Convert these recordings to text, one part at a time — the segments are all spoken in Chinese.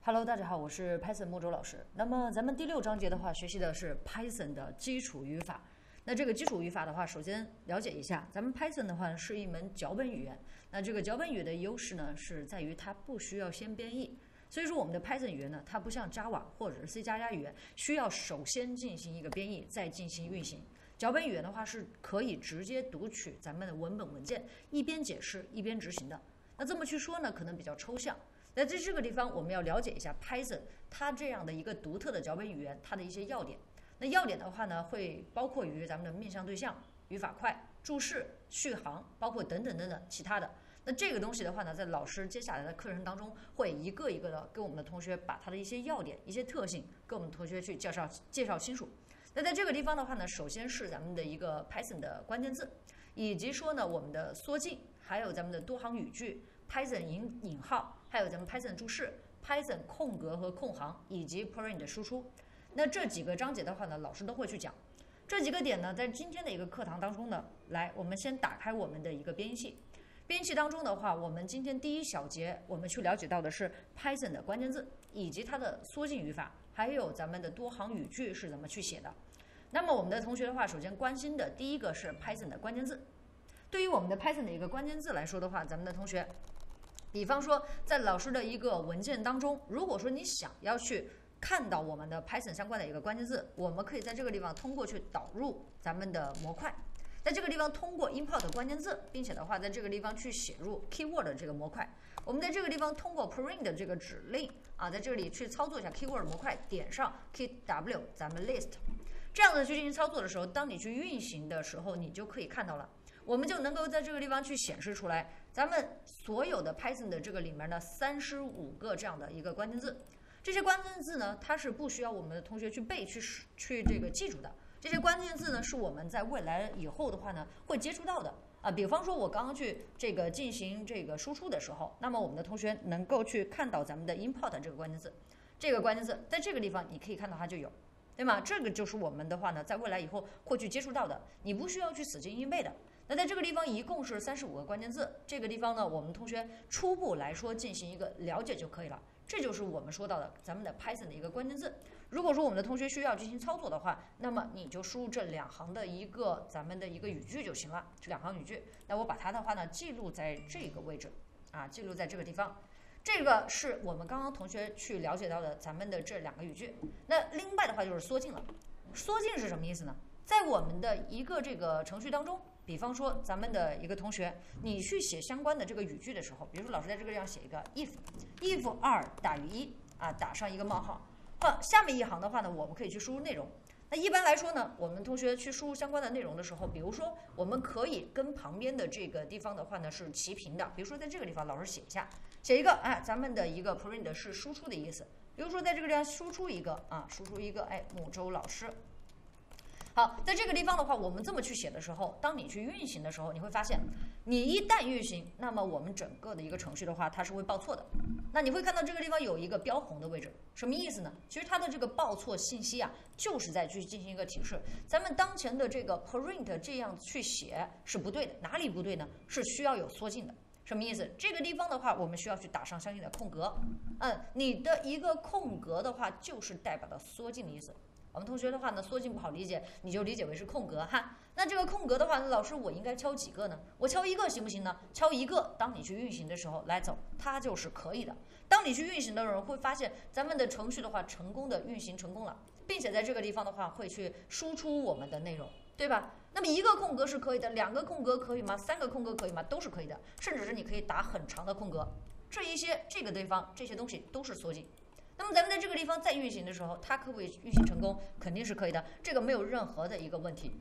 Hello，大家好，我是 Python 木周老师。那么咱们第六章节的话，学习的是 Python 的基础语法。那这个基础语法的话，首先了解一下，咱们 Python 的话是一门脚本语言。那这个脚本语的优势呢，是在于它不需要先编译。所以说，我们的 Python 语言呢，它不像 Java 或者是 C 加加语言，需要首先进行一个编译，再进行运行。脚本语言的话，是可以直接读取咱们的文本文件，一边解释一边执行的。那这么去说呢，可能比较抽象。那在这个地方，我们要了解一下 Python 它这样的一个独特的脚本语言，它的一些要点。那要点的话呢，会包括于咱们的面向对象、语法快、注释、续航，包括等等等等其他的。那这个东西的话呢，在老师接下来的课程当中，会一个一个的跟我们的同学把它的一些要点、一些特性，跟我们同学去介绍介绍清楚。那在这个地方的话呢，首先是咱们的一个 Python 的关键字，以及说呢我们的缩进，还有咱们的多行语句。Python 引引号，还有咱们 Python 注释，Python 空格和空行，以及 print 的输出。那这几个章节的话呢，老师都会去讲。这几个点呢，在今天的一个课堂当中呢，来，我们先打开我们的一个编译器。编译器当中的话，我们今天第一小节，我们去了解到的是 Python 的关键字，以及它的缩进语法，还有咱们的多行语句是怎么去写的。那么我们的同学的话，首先关心的第一个是 Python 的关键字。对于我们的 Python 的一个关键字来说的话，咱们的同学。比方说，在老师的一个文件当中，如果说你想要去看到我们的 Python 相关的一个关键字，我们可以在这个地方通过去导入咱们的模块，在这个地方通过 import 关键字，并且的话，在这个地方去写入 keyword 这个模块。我们在这个地方通过 print 的这个指令啊，在这里去操作一下 keyword 模块，点上 key w 咱们 list，这样子去进行操作的时候，当你去运行的时候，你就可以看到了。我们就能够在这个地方去显示出来，咱们所有的 Python 的这个里面呢三十五个这样的一个关键字。这些关键字呢，它是不需要我们的同学去背、去去这个记住的。这些关键字呢，是我们在未来以后的话呢，会接触到的啊。比方说，我刚刚去这个进行这个输出的时候，那么我们的同学能够去看到咱们的 import 这个关键字。这个关键字在这个地方你可以看到它就有，对吗？这个就是我们的话呢，在未来以后会去接触到的，你不需要去死记硬背的。那在这个地方一共是三十五个关键字，这个地方呢，我们同学初步来说进行一个了解就可以了。这就是我们说到的咱们的 Python 的一个关键字。如果说我们的同学需要进行操作的话，那么你就输入这两行的一个咱们的一个语句就行了。这两行语句，那我把它的话呢记录在这个位置，啊，记录在这个地方。这个是我们刚刚同学去了解到的咱们的这两个语句。那另外的话就是缩进了，缩进是什么意思呢？在我们的一个这个程序当中。比方说，咱们的一个同学，你去写相关的这个语句的时候，比如说老师在这个地方写一个 if，if 二大于一啊，打上一个冒号。好，下面一行的话呢，我们可以去输入内容。那一般来说呢，我们同学去输入相关的内容的时候，比如说我们可以跟旁边的这个地方的话呢是齐平的。比如说在这个地方，老师写一下，写一个哎，咱们的一个 print 是输出的意思。比如说在这个地方输出一个啊，输出一个哎，母周老师。好，在这个地方的话，我们这么去写的时候，当你去运行的时候，你会发现，你一旦运行，那么我们整个的一个程序的话，它是会报错的。那你会看到这个地方有一个标红的位置，什么意思呢？其实它的这个报错信息啊，就是在去进行一个提示，咱们当前的这个 print 这样去写是不对的，哪里不对呢？是需要有缩进的。什么意思？这个地方的话，我们需要去打上相应的空格。嗯，你的一个空格的话，就是代表的缩进的意思。我们同学的话呢，缩进不好理解，你就理解为是空格哈。那这个空格的话，老师我应该敲几个呢？我敲一个行不行呢？敲一个，当你去运行的时候来走，它就是可以的。当你去运行的时候，会发现咱们的程序的话成功的运行成功了，并且在这个地方的话会去输出我们的内容，对吧？那么一个空格是可以的，两个空格可以吗？三个空格可以吗？都是可以的，甚至是你可以打很长的空格。这一些这个地方这些东西都是缩进。那么咱们在这个地方再运行的时候，它可不可以运行成功？肯定是可以的，这个没有任何的一个问题。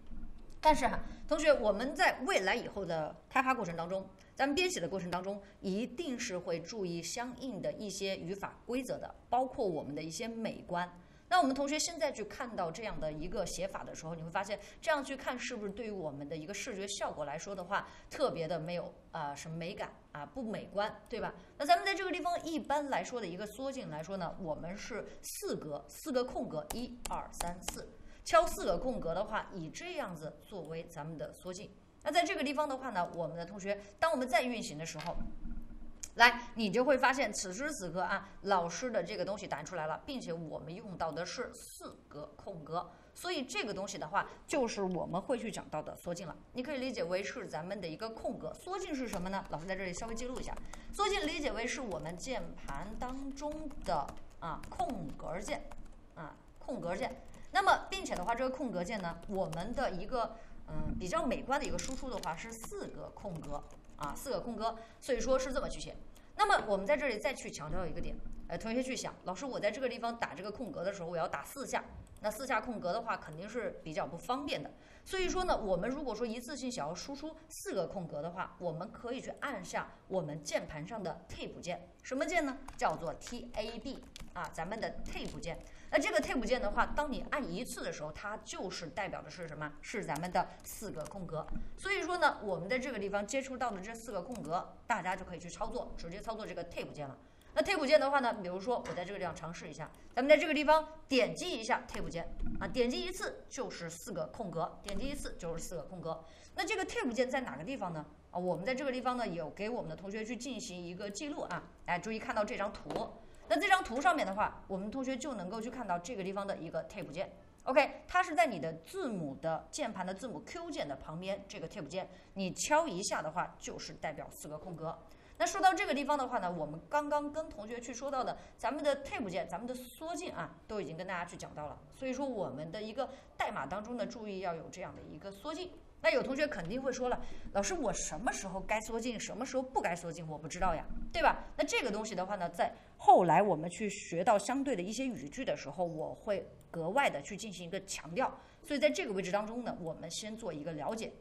但是哈，同学，我们在未来以后的开发过程当中，咱们编写的过程当中，一定是会注意相应的一些语法规则的，包括我们的一些美观。那我们同学现在去看到这样的一个写法的时候，你会发现这样去看是不是对于我们的一个视觉效果来说的话，特别的没有啊什么美感啊不美观，对吧？那咱们在这个地方一般来说的一个缩进来说呢，我们是四格四个空格，一二三四，敲四个空格的话，以这样子作为咱们的缩进。那在这个地方的话呢，我们的同学，当我们再运行的时候。来，你就会发现此时此刻啊，老师的这个东西弹出来了，并且我们用到的是四个空格，所以这个东西的话，就是我们会去讲到的缩进了。你可以理解为是咱们的一个空格。缩进是什么呢？老师在这里稍微记录一下，缩进理解为是我们键盘当中的啊空格键啊空格键。那么，并且的话，这个空格键呢，我们的一个嗯比较美观的一个输出的话是四个空格啊四个空格，所以说是这么去写。那么我们在这里再去强调一个点，呃，同学去想，老师，我在这个地方打这个空格的时候，我要打四下，那四下空格的话肯定是比较不方便的。所以说呢，我们如果说一次性想要输出四个空格的话，我们可以去按下我们键盘上的 Tab 键，什么键呢？叫做 Tab 啊，咱们的 Tab 键。那这个 Tab 键的话，当你按一次的时候，它就是代表的是什么？是咱们的四个空格。所以说呢，我们在这个地方接触到的这四个空格，大家就可以去操作，直接操作这个 Tab 键了。那 Tab 键的话呢，比如说我在这个地方尝试一下，咱们在这个地方点击一下 Tab 键啊，点击一次就是四个空格，点击一次就是四个空格。那这个 Tab 键在哪个地方呢？啊，我们在这个地方呢有给我们的同学去进行一个记录啊，来注意看到这张图。那这张图上面的话，我们同学就能够去看到这个地方的一个 Tab 键，OK，它是在你的字母的键盘的字母 Q 键的旁边，这个 Tab 键你敲一下的话，就是代表四个空格。那说到这个地方的话呢，我们刚刚跟同学去说到的，咱们的 Tab 键、咱们的缩进啊，都已经跟大家去讲到了。所以说我们的一个代码当中呢注意要有这样的一个缩进。那有同学肯定会说了，老师，我什么时候该缩进，什么时候不该缩进，我不知道呀，对吧？那这个东西的话呢，在后来我们去学到相对的一些语句的时候，我会格外的去进行一个强调。所以在这个位置当中呢，我们先做一个了解。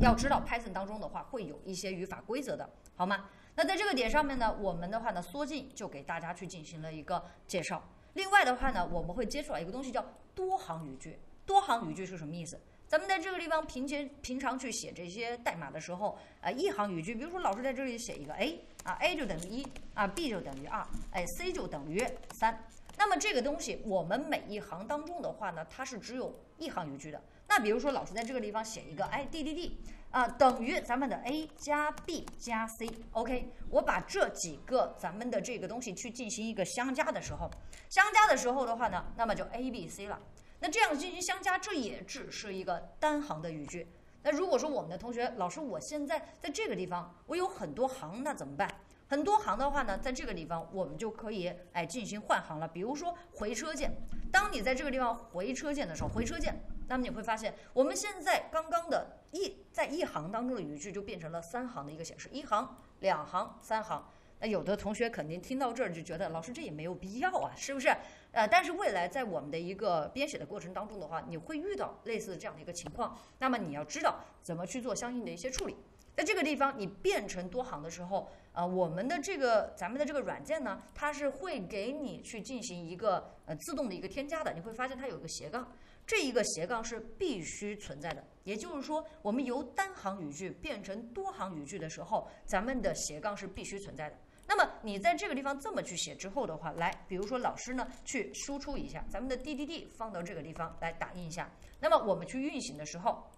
要知道 Python 当中的话，会有一些语法规则的，好吗？那在这个点上面呢，我们的话呢，缩进就给大家去进行了一个介绍。另外的话呢，我们会接触到一个东西叫多行语句。多行语句是什么意思？咱们在这个地方平前平常去写这些代码的时候，啊，一行语句，比如说老师在这里写一个 a 啊，a 就等于一啊，b 就等于二，哎，c 就等于三。那么这个东西，我们每一行当中的话呢，它是只有一行语句的。那比如说老师在这个地方写一个哎，d d d 啊，等于咱们的 a 加 b 加 c，OK，我把这几个咱们的这个东西去进行一个相加的时候，相加的时候的话呢，那么就 a b c 了。那这样进行相加，这也只是一个单行的语句。那如果说我们的同学老师，我现在在这个地方，我有很多行，那怎么办？很多行的话呢，在这个地方我们就可以哎进行换行了。比如说回车键，当你在这个地方回车键的时候，回车键，那么你会发现我们现在刚刚的一在一行当中的语句就变成了三行的一个显示，一行、两行、三行。那有的同学肯定听到这儿就觉得，老师这也没有必要啊，是不是？呃，但是未来在我们的一个编写的过程当中的话，你会遇到类似这样的一个情况，那么你要知道怎么去做相应的一些处理。在这个地方你变成多行的时候，呃，我们的这个咱们的这个软件呢，它是会给你去进行一个呃自动的一个添加的，你会发现它有个斜杠，这一个斜杠是必须存在的。也就是说，我们由单行语句变成多行语句的时候，咱们的斜杠是必须存在的。那么你在这个地方这么去写之后的话，来，比如说老师呢去输出一下，咱们的 D D D 放到这个地方来打印一下。那么我们去运行的时候，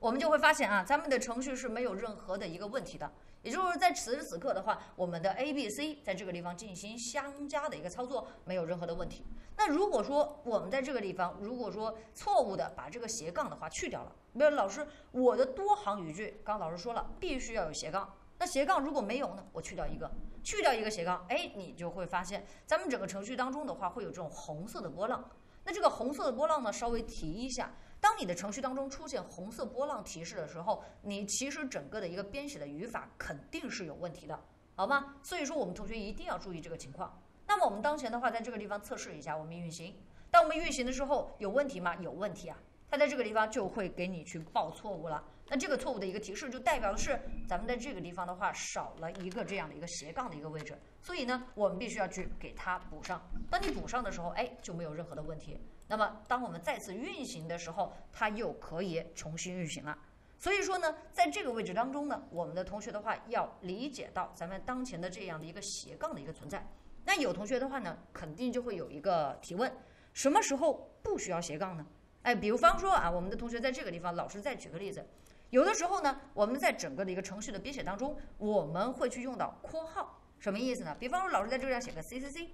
我们就会发现啊，咱们的程序是没有任何的一个问题的。也就是在此时此刻的话，我们的 A B C 在这个地方进行相加的一个操作没有任何的问题。那如果说我们在这个地方，如果说错误的把这个斜杠的话去掉了，没有老师，我的多行语句，刚老师说了，必须要有斜杠。那斜杠如果没有呢？我去掉一个，去掉一个斜杠，哎，你就会发现咱们整个程序当中的话会有这种红色的波浪。那这个红色的波浪呢，稍微提一下，当你的程序当中出现红色波浪提示的时候，你其实整个的一个编写的语法肯定是有问题的，好吗？所以说我们同学一定要注意这个情况。那么我们当前的话，在这个地方测试一下，我们运行。当我们运行的时候有问题吗？有问题啊，它在这个地方就会给你去报错误了。那这个错误的一个提示，就代表的是咱们在这个地方的话少了一个这样的一个斜杠的一个位置，所以呢，我们必须要去给它补上。当你补上的时候，哎，就没有任何的问题。那么当我们再次运行的时候，它又可以重新运行了。所以说呢，在这个位置当中呢，我们的同学的话要理解到咱们当前的这样的一个斜杠的一个存在。那有同学的话呢，肯定就会有一个提问：什么时候不需要斜杠呢？哎，比方说啊，我们的同学在这个地方，老师再举个例子。有的时候呢，我们在整个的一个程序的编写当中，我们会去用到括号，什么意思呢？比方说，老师在这个上写个 c c c，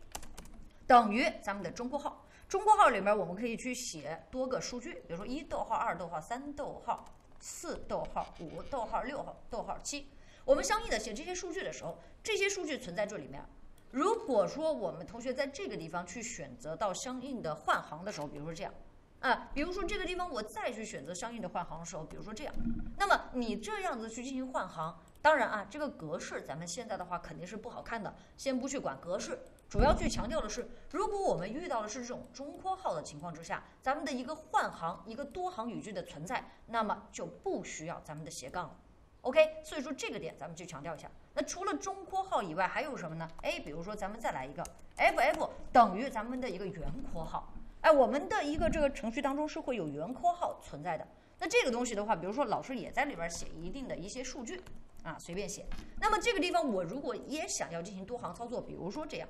等于咱们的中括号。中括号里面我们可以去写多个数据，比如说一逗号、二逗号、三逗号、四逗号、五逗号、六号逗号、七。我们相应的写这些数据的时候，这些数据存在这里面。如果说我们同学在这个地方去选择到相应的换行的时候，比如说这样。啊，比如说这个地方我再去选择相应的换行的时候，比如说这样，那么你这样子去进行换行，当然啊，这个格式咱们现在的话肯定是不好看的，先不去管格式，主要去强调的是，如果我们遇到的是这种中括号的情况之下，咱们的一个换行一个多行语句的存在，那么就不需要咱们的斜杠了。OK，所以说这个点咱们去强调一下。那除了中括号以外，还有什么呢？哎，比如说咱们再来一个 FF 等于咱们的一个圆括号。哎，我们的一个这个程序当中是会有圆括号存在的。那这个东西的话，比如说老师也在里边写一定的一些数据啊，随便写。那么这个地方我如果也想要进行多行操作，比如说这样，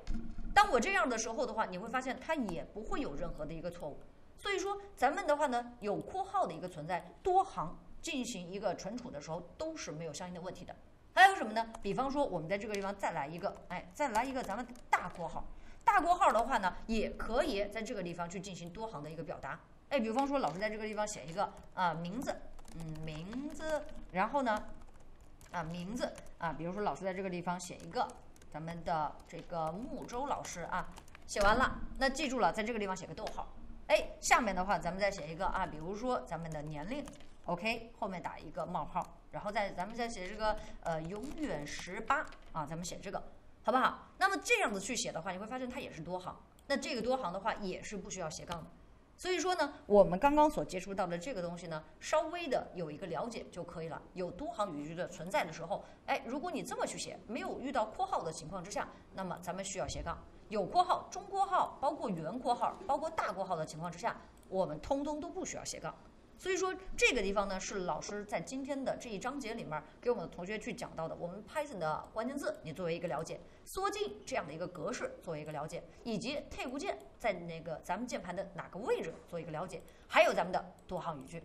当我这样的时候的话，你会发现它也不会有任何的一个错误。所以说咱们的话呢，有括号的一个存在，多行进行一个存储的时候都是没有相应的问题的。还有什么呢？比方说我们在这个地方再来一个，哎，再来一个咱们大括号。大括号的话呢，也可以在这个地方去进行多行的一个表达。哎，比方说老师在这个地方写一个啊名字，嗯名字，然后呢啊名字啊，比如说老师在这个地方写一个咱们的这个木舟老师啊，写完了，那记住了，在这个地方写个逗号。哎，下面的话咱们再写一个啊，比如说咱们的年龄，OK，后面打一个冒号，然后再咱们再写这个呃永远十八啊，咱们写这个。好不好？那么这样子去写的话，你会发现它也是多行。那这个多行的话，也是不需要斜杠的。所以说呢，我们刚刚所接触到的这个东西呢，稍微的有一个了解就可以了。有多行语句的存在的时候，哎，如果你这么去写，没有遇到括号的情况之下，那么咱们需要斜杠。有括号、中括号、包括圆括号、包括大括号的情况之下，我们通通都不需要斜杠。所以说这个地方呢，是老师在今天的这一章节里面给我们的同学去讲到的。我们 Python 的关键字，你作为一个了解，缩进这样的一个格式作为一个了解，以及 Tab 键在那个咱们键盘的哪个位置做一个了解，还有咱们的多行语句。